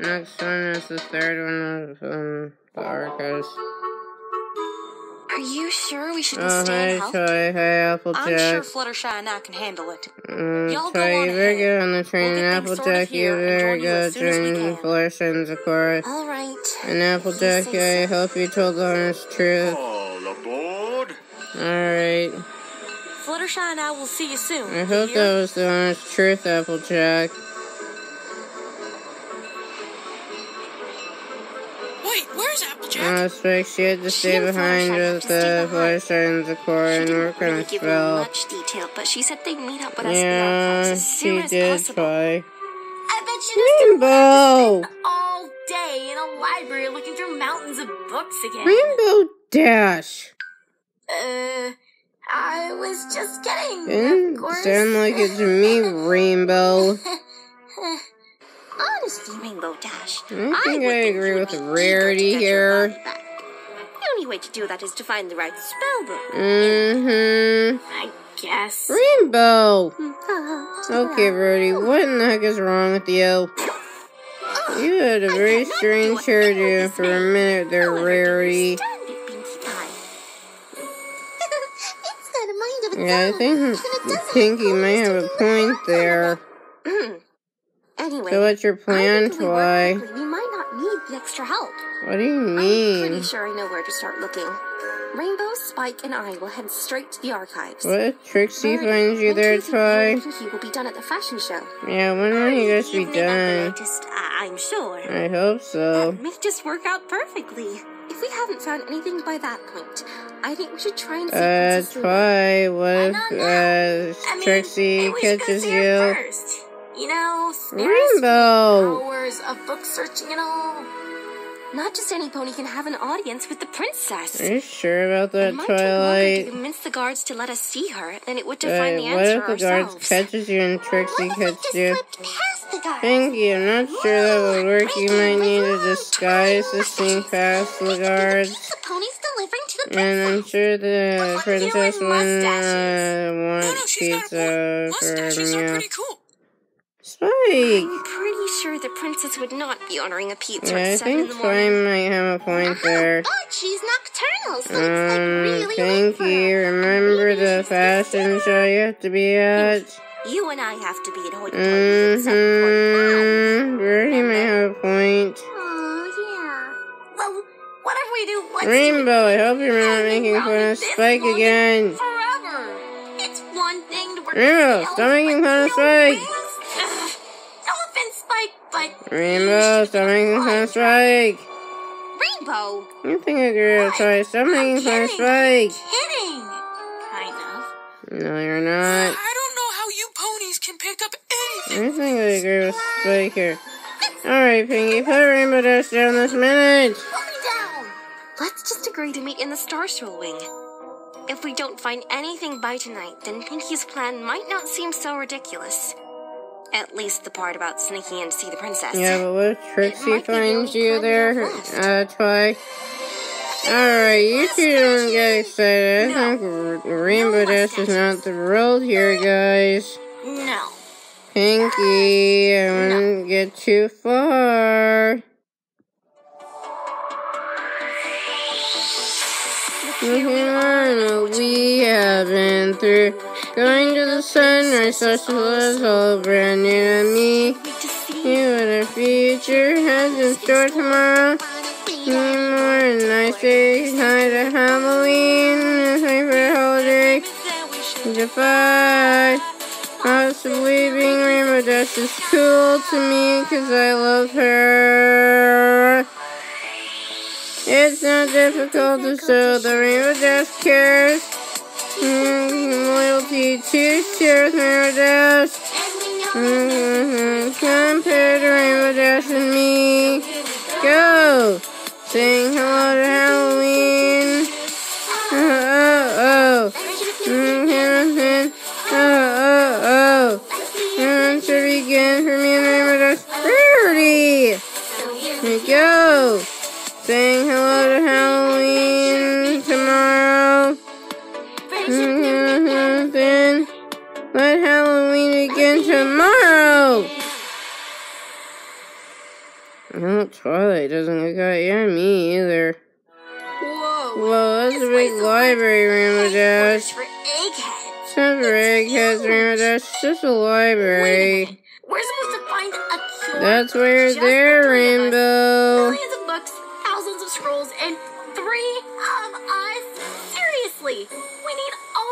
Next one is the third one from the archives. Are you sure we should Oh, stay hi, and help? Toy. Hi, Applejack. I'm sure Fluttershy and I can handle it. Mm, Y'all go Toy, on you better ahead. get on the train. We'll get and things sorted Applejack, you here and better join you go as soon as we join. Fluttershy and Zecora. All right. And Applejack, You say I so. hope you told the honest truth. All aboard! Alright. Fluttershy and I will see you soon. I hope you that was the honest truth, Applejack. Where's Applejack? I expect she had to stay behind with the. Fluttershy and Zecora She and work on a spell. much detail, but she said they'd meet up with us the Yeah, archives as soon she as did possible. try. I bet she Rainbow! all day in a library looking through mountains of books again. Rainbow Dash! Uh, I was just kidding. Didn't sound like it to me, Rainbow. Honestly, Rainbow Dash. I think I would agree with Rarity eager to get your here. The only way to do that is to find the right spell book. Mm-hmm. I guess. Rainbow! Hmm. Okay, Brody, what in the heck is wrong with you? You had a very strange hairdo for a minute there, Rarity. Stand it, Pinkie Pie. it's got a mind of its Yeah, I think Pinkie may have a point there. Anyway, So what's your plan, I think we Toy? we might not need the extra help. What do you mean? I'm pretty sure I know where to start looking. Rainbow, Spike, and I will head straight to the archives. What if Trixie Birdie, finds you there, you think you and Toy? Pinkie will be done at the fashion show. Yeah, when will you guys be Evening at the done? latest, I- I'm sure. I hope so. That may just work out perfectly. If we haven't found anything by that point, I think we should try and see Uh, Princess Luna. Toy, what if, uh, I mean, Trixie maybe we should go catches you? first. You know, spare us Rainbow! hours of book searching and all. Not just any pony can have an audience with the princess. Are you sure about that, It that, might take longer to Twilight? convince the guards to let us see her than it would to Uh, find the what answer if the guards ourselves. catches you and Trixie What if we catches you? slipped past the guards? Pinkie, I'm not sure that would work. You might need a disguise to sneak past the guards. The ponies delivering to the And I'm sure the What about you princess and wouldn't uh, No, want no, she's got a pizza point. for Mustaches are pretty cool. Spike! I'm pretty sure the princess would not be ordering a pizza Yeah, I at 7 in think the morning. might have a point there. But she's nocturnal, so it's like Um, really Pinkie, her. remember the fashion show you have to be at? You and I have to be at Hoity Toity's at 7.45. Mm-hmm. Birdie may have a point. Oh, yeah. Well, whatever we do, let's Rainbow, I hope you're not making fun of Spike again. Forever. It's one thing to work Rainbow, stop making fun of Spike. Rainbow, stop making fun Spike. Rainbow! I think I agree with Toy. Stop making fun Spike. kidding. Kind of. No, you're not. I don't know how you ponies can pick up anything. I think I agree with Spike here. Alright, Pinkie, put Rainbow Dash down this minute. Put me down. Let's just agree to meet in the Star Swirl Wing. If we don't find anything by tonight, then Pinkie's plan might not seem so ridiculous. At least the part about sneaking in to see the princess. Yeah, but what if Trixie might be the finds you plan we have there, uh, Toy? Alright, you two don't get excited. I think Rainbow Dash is not the rule here, guys. No. Pinkie, I wouldn't get too far. Looking we have been through. Going to the sunrise, such was all brand new to me. You what a future has in store tomorrow. Anymore, and I say hi to Halloween. The holiday. Defy. Of Weaving Rainbow Dash is cool to me because I love her. It's not difficult to show the Rainbow Dash cares. Mm, loyalty to share with Rainbow Mm-hmm. Compared Twilight doesn't look out. Yeah, me either. Whoa. Whoa, that's a big library, Rainbow Dash. for eggheads. It's not for eggheads, Rainbow Dash. It's just a a library. minute. We're supposed to find a cure. That's where you're there, the three of us. Rainbow. Millions of books, thousands of scrolls, and three of us. Seriously, we need all.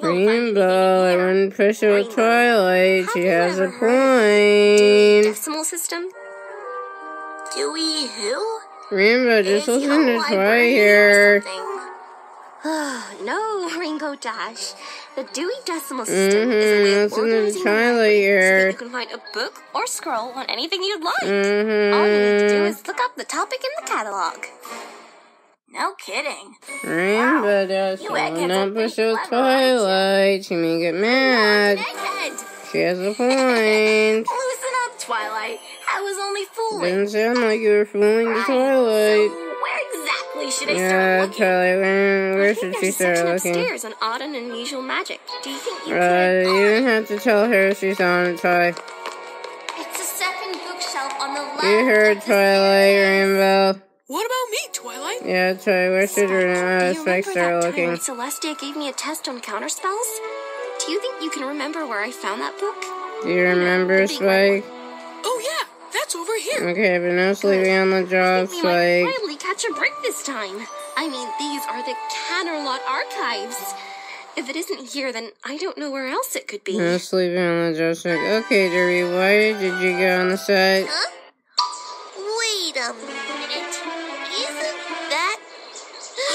Rainbow, I wouldn't push it with Twilight. She has a point. Decimal system? Dewey who? Rainbow, just Is listen a to Twilight librarian or here. no, Rainbow Dash. The Dewey Decimal System is a way Mm-hmm. of organizing Twilight so that you can find a book or scroll on anything you'd like. All you need to do Mm-hmm. is look up the topic in the catalog. No kidding. Rainbow does You will eggheads not are push pretty it with clever, aren't you? Twilight. She may get mad. She has a point. Loosen up, Twilight. I was only fooling. Didn't sound like you were fooling the Right, Twilight. So where exactly should I Yeah, start looking? Twilight, where, where I think should there's she a start section looking? upstairs on odd and unusual magic. Do you think you Uh, could? you don't have to tell her she's on a toy. It's the second bookshelf on the left. You heard Twilight, Rainbow. What about me, Twilight? Yeah, Twilight, where should her uh, Do you Spike remember start that time looking? when Celestia gave me a test on counter spells? Do you think you can remember where I found that book? Do you remember, the big red Spike? That's over here. Okay, but no sleeping on the job, we might finally catch a break this time. I mean, these are the Canterlot archives. If it isn't here, then I don't know where else it could be. No sleeping on the job, Spike. Okay, Derby, why did you go on the set? Huh? Wait a minute. Isn't that the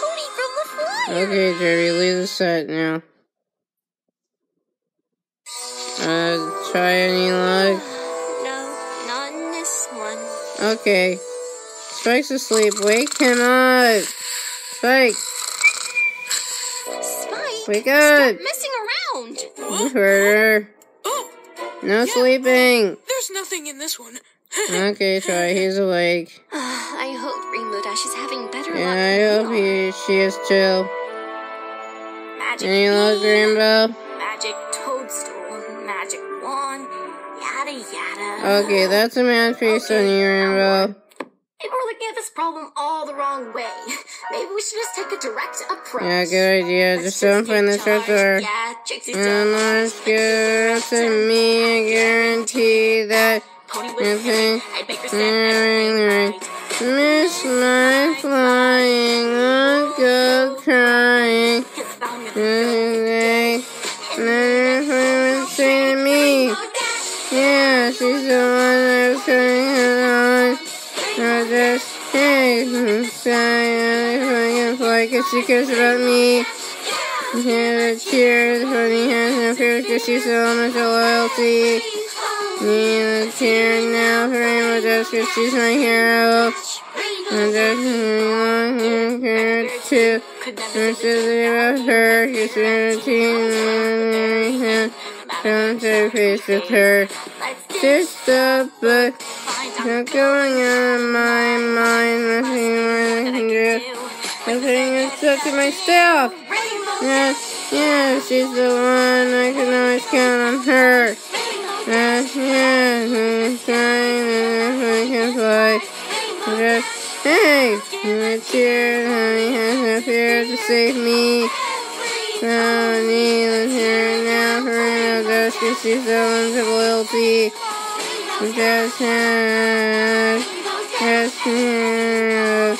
pony from the flyer? Okay, Derby, leave the set now. Uh, try any? Okay. Spike's asleep. Wake him up. Spike, Spike, wake stop up. messing around. You heard her. Oh, No sleeping. there's nothing in this one. Okay, try. He's awake. I hope Rainbow Dash is having better Yeah, luck. I hope he, she is too. Magic Any luck, Rainbow? magic Okay, that's a man's masterpiece on you, Rainbow. Maybe we're looking at this problem all the wrong way. Maybe we should just take a direct approach. Yeah, good idea. Let's Just don't find the charge. Yeah, Trixie's And let's give to me. I guarantee that Pony would I'd make her everything right. Miss my flying, I'll go crying. She cares about me. The cheer, the funny has no fear cause she's so much loyalty. Need a cheer now for Rainbow Dash cause she's my hero. And there's long hair too. Could never There's something about her, she's been a teen. Don't say face with her. Just a book. Not going on in my mind. Nothing more I can do. Is stuck to my staff. Yeah, yeah, she's the one. I can always count on her. Yeah, yeah, who's trying and I can fly. Just, hey, my cheer, honey has no fear to save me. No need to here now for no dust, cause she's the ones of loyalty. Just have, just have.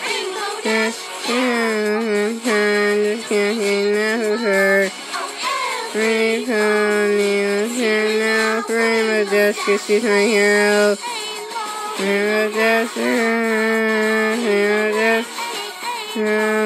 She's my hero. Rainbow Dash, Rainbow Dash.